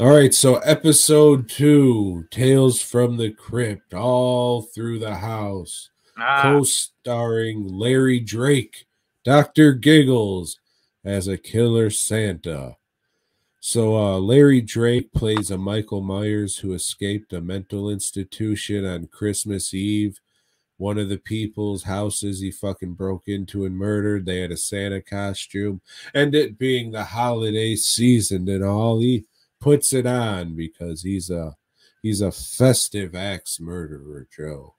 All right, so episode two, Tales from the Crypt, all through the house, Ah, co-starring Larry Drake, Doctor Giggles as a killer Santa. So uh, Larry Drake plays a Michael Myers who escaped a mental institution on Christmas Eve. One of the people's houses he fucking broke into and murdered. They had a Santa costume, and it being the holiday season and all, he puts it on because he's a he's a festive axe murderer, Joe.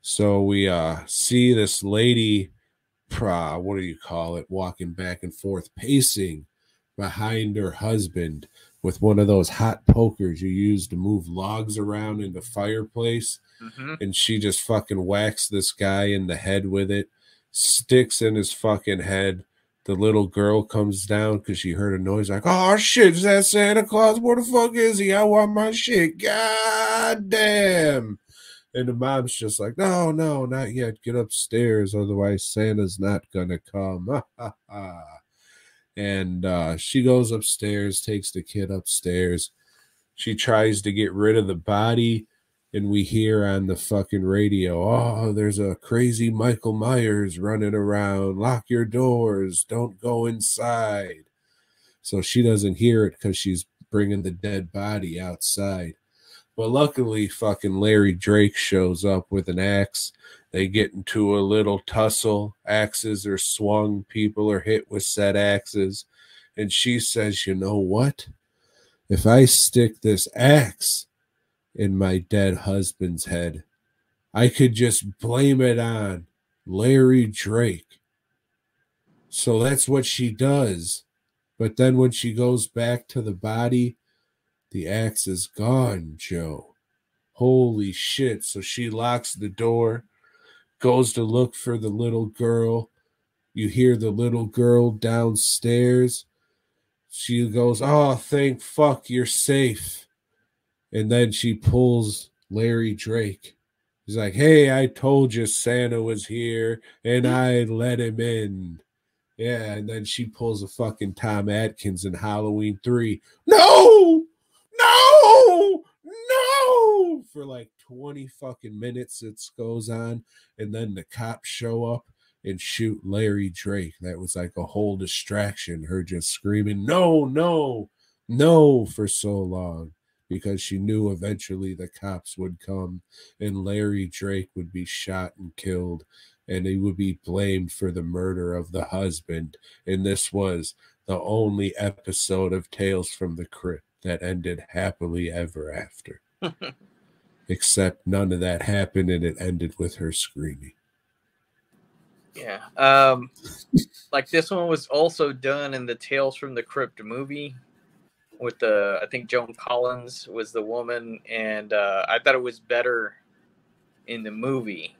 So we uh see this lady, pra, what do you call it, walking back and forth, pacing behind her husband with one of those hot pokers you use to move logs around in the fireplace mhm. and she just fucking whacks this guy in the head with it, sticks in his fucking head. The little girl comes down because she heard a noise like, oh shit, is that Santa Claus? Where the fuck is he? I want my shit. God damn. And the mom's just like, no, no, not yet. Get upstairs. Otherwise, Santa's not gonna come. and uh, she goes upstairs, takes the kid upstairs. She tries to get rid of the body and we hear on the fucking radio, oh, there's a crazy Michael Myers running around. Lock your doors. Don't go inside. So she doesn't hear it because she's bringing the dead body outside. But luckily, fucking Larry Drake shows up with an axe. They get into a little tussle. Axes are swung. People are hit with said axes. And she says, You know what? If I stick this axe in my dead husband's head. I could just blame it on Larry Drake. So that's what she does. But then when she goes back to the body, the axe is gone, Joe. Holy shit. So she locks the door, goes to look for the little girl. You hear the little girl downstairs. She goes, Oh, thank fuck, you're safe. And then she pulls Larry Drake. He's like, Hey, I told you Santa was here and I let him in. Yeah, and then she pulls a fucking Tom Atkins in Halloween 3. No! No! No! For like 20 fucking minutes it goes on, and then the cops show up and shoot Larry Drake. That was like a whole distraction, her just screaming, No, no, no, for so long because she knew eventually the cops would come and Larry Drake would be shot and killed and he would be blamed for the murder of the husband. And this was the only episode of Tales from the Crypt that ended happily ever after. Except none of that happened and it ended with her screaming. Yeah. Um, like this one was also done in the Tales from the Crypt movie with the I think Joan Collins was the woman, and uh, I thought it was better in the movie.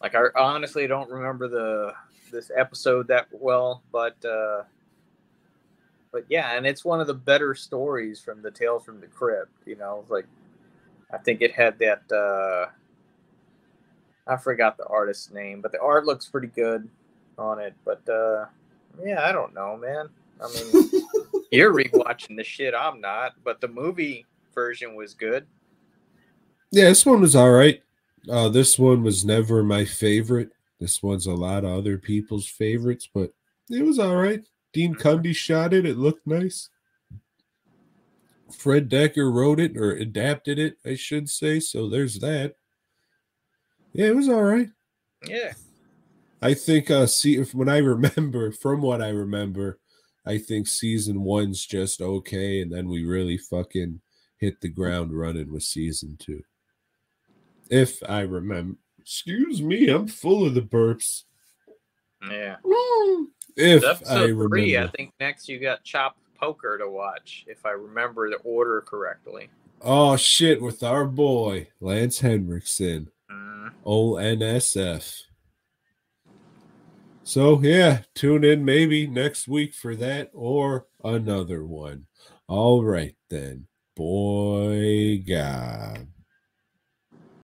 Like I honestly don't remember the this episode that well, but uh, but yeah, and it's one of the better stories from the Tales from the Crypt. You know, like I think it had that. Uh, I forgot the artist's name, but the art looks pretty good on it. But uh, yeah, I don't know, man. I mean, you're rewatching the shit. I'm not, but the movie version was good. Yeah, this one was all right. Uh, this one was never my favorite. This one's a lot of other people's favorites, but it was all right. Dean Cundey shot it. It looked nice. Fred Dekker wrote it or adapted it, I should say. So there's that. Yeah, it was all right. Yeah, I think uh see if when I remember from what I remember, I think season one's just okay, and then we really fucking hit the ground running with season two. If I remember excuse me, I'm full of the burps. yeah. If I remember three, I think next you got Chopped Poker to watch, if I remember the order correctly. Oh shit, with our boy Lance Henriksen, Mm, old NSF. So yeah, tune in maybe next week for that or another one. All right then. Boy God.